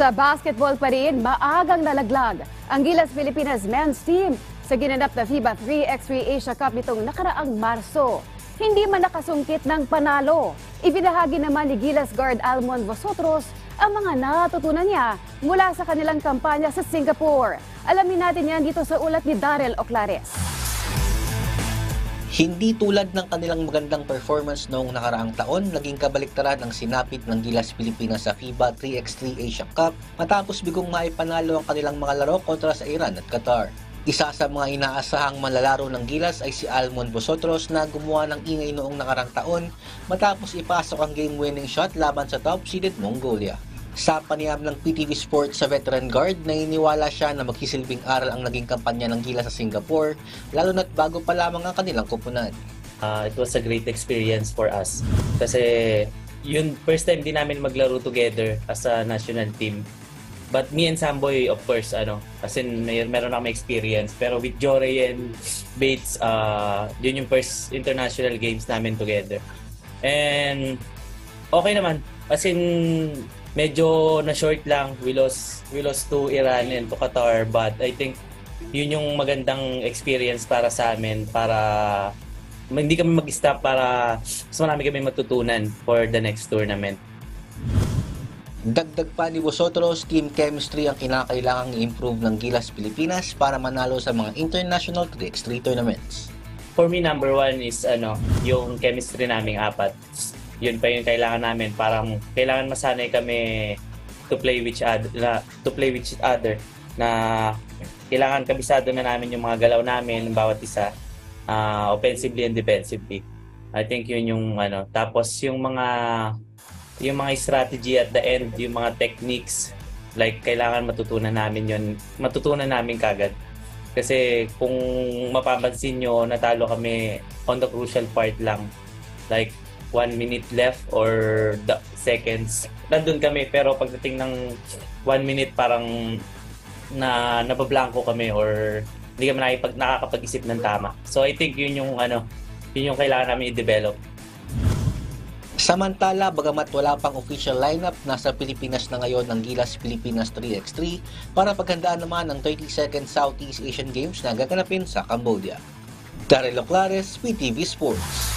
Sa basketball pa rin, maagang nalaglag ang Gilas Pilipinas men's team sa ginanap na FIBA 3x3 Asia Cup nitong nakaraang Marso. Hindi man nakasungkit ng panalo. Ibinahagi naman ni Gilas guard Almon Vosotros ang mga natutunan niya mula sa kanilang kampanya sa Singapore. Alamin natin yan dito sa ulat ni Darrell Oclares. Hindi tulad ng kanilang magandang performance noong nakaraang taon, naging kabaliktaran ang sinapit ng Gilas Pilipinas sa FIBA 3x3 Asia Cup matapos bigong maipanalo ang kanilang mga laro kontra sa Iran at Qatar. Isa sa mga inaasahang manlalaro ng Gilas ay si Almon Bosotros na gumawa ng ingay noong nakarang taon matapos ipasok ang game-winning shot laban sa top-seeded Mongolia. Sa panayam ng PTV Sports sa veteran guard, naniniwala siya na magsisilbing aral ang naging kampanya ng Gilas sa Singapore, lalo na't bago pa lamang ang kanilang kupunan. Uh, it was a great experience for us. Kasi yun, first time din namin maglaro together as a national team. But me and Samboy, of course, ano, as in, may, meron kami experience. Pero with Jory and Bates, uh, yun yung first international games namin together. And okay naman. As in, medyo na short lang. We lost, we lost to Iran and to Qatar. But I think yun yung magandang experience para sa amin para hindi kami mag-stop para mas marami kami matutunan for the next tournament. Dagdag pa ni Bosotros, team chemistry ang kinakailangang i-improve ng Gilas Pilipinas para manalo sa mga international 3x3 tournaments. For me, number one is ano, yung chemistry naming apat. Yun pa yung kailangan namin. Parang kailangan masanay kami to play with each other, na, to play with each other na kailangan kabisado na namin yung mga galaw namin ng bawat isa uh, offensively and defensively. I think yun yung ano. Tapos yung mga yung mga strategy at the end, yung mga techniques, like kailangan matutunan namin yun, matutunan namin kagad. Kasi kung mapapansin nyo, natalo kami on the crucial part lang. Like, one minute left or the seconds. Nandun kami, pero pagdating ng one minute, parang na nabablanko kami or hindi kami nakipag, nakakapag-isip ng tama. So I think yun yung ano, yun yung kailangan namin i-develop. Samantala, bagamat wala pang official lineup, nasa Pilipinas na ngayon ang Gilas Pilipinas 3x3 para paghandaan naman ang 32nd Southeast Asian Games na gaganapin sa Cambodia. Daryl Oclares, PTV Sports.